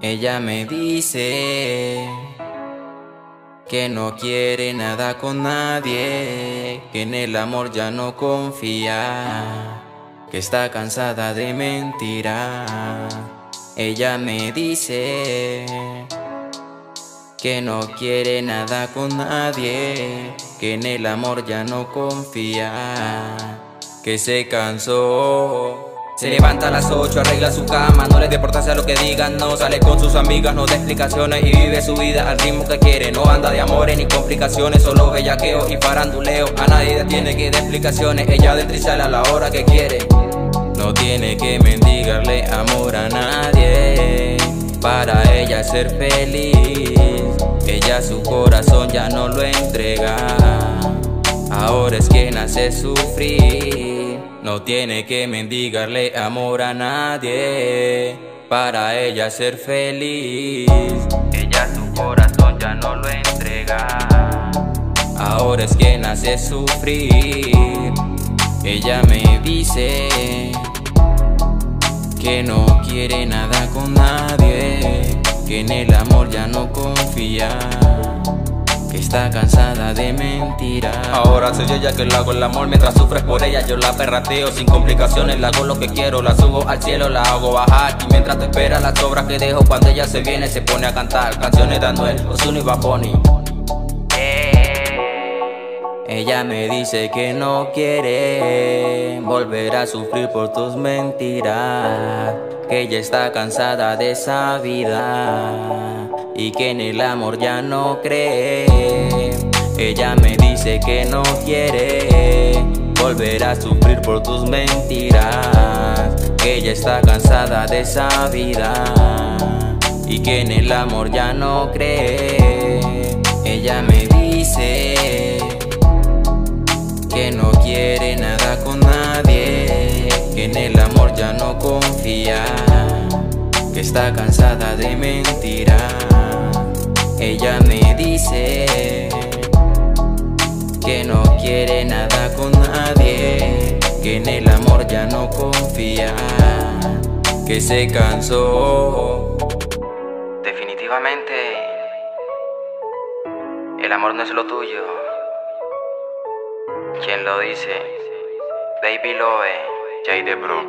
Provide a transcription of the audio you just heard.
Ella me dice que no quiere nada con nadie, que en el amor ya no confía, que está cansada de mentiras. Ella me dice que no quiere nada con nadie, que en el amor ya no confía, que se cansó. Se levanta a las 8, arregla su cama, no le deportase a lo que digan, no sale con sus amigas, no da explicaciones y vive su vida al ritmo que quiere, no anda de amores ni complicaciones, solo bellaqueo y faranduleo, a nadie tiene que dar explicaciones, ella dentro y sale a la hora que quiere. No tiene que mendigarle amor a nadie, para ella ser feliz, su corazón ya no lo entrega, ahora es quien hace sufrir. No tiene que mendigarle amor a nadie para ella ser feliz. Ella su corazón ya no lo entrega. Ahora es quien hace sufrir. Ella me dice que no quiere nada con nadie, que en el amor ya no confía está cansada de mentiras. Ahora soy ella que le hago el amor mientras sufres por ella. Yo la perrateo sin complicaciones, la hago lo que quiero, la subo al cielo, la hago bajar. Y mientras te espera las obras que dejo, cuando ella se viene, se pone a cantar canciones de Anuel, Ozuna y Baponi. Ella me dice que no quiere volver a sufrir por tus mentiras, que ella está cansada de esa vida y que en el amor ya no cree. Ella me dice que no quiere volver a sufrir por tus mentiras, que ella está cansada de esa vida y que en el amor ya no cree. Ella me dice en el amor ya no confía, que está cansada de mentiras. Ella me dice que no quiere nada con nadie, que en el amor ya no confía, que se cansó. Definitivamente, el amor no es lo tuyo. ¿Quién lo dice? Baby Loe, Ja idę, bro.